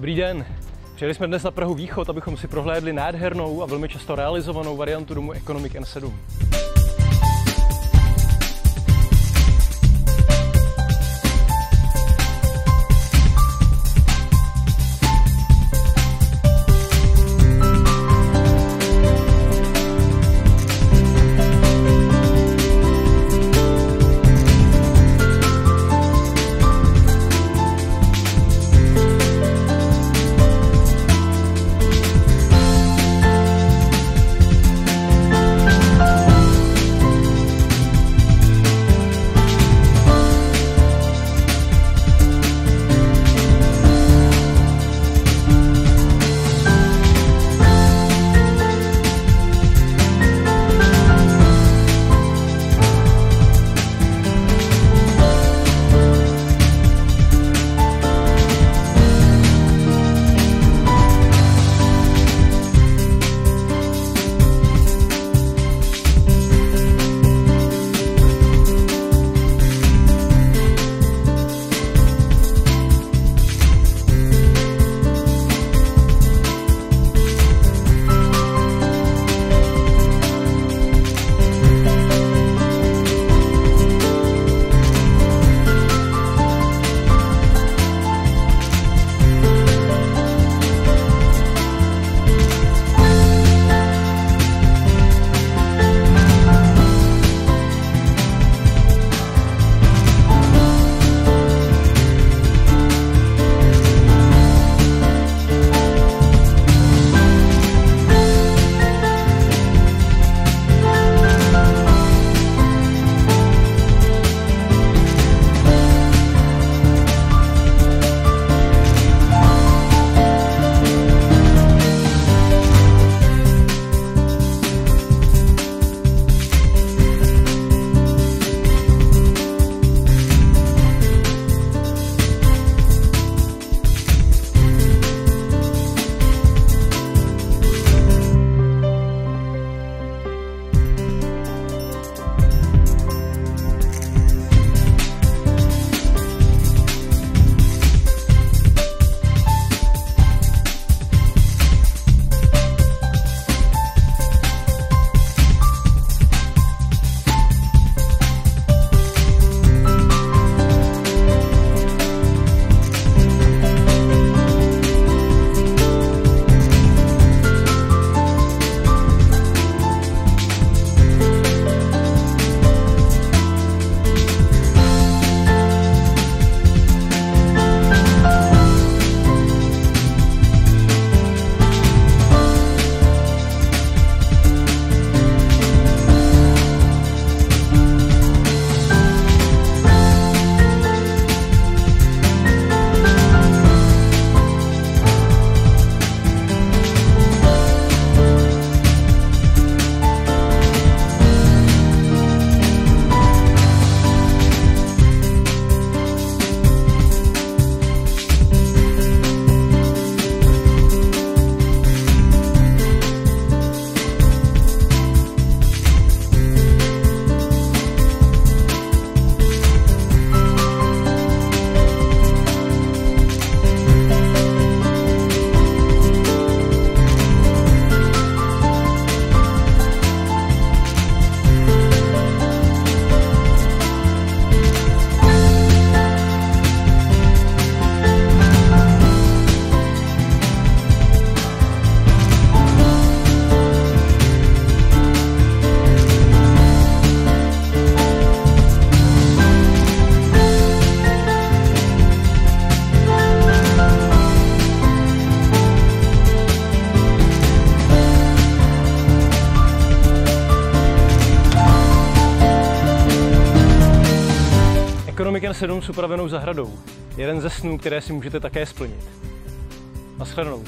Dobrý den. Přijeli jsme dnes na Prahu Východ, abychom si prohlédli nádhernou a velmi často realizovanou variantu domu Economic N7. Economic N7 s upravenou zahradou. Jeden ze snů, které si můžete také splnit. Naschledanou.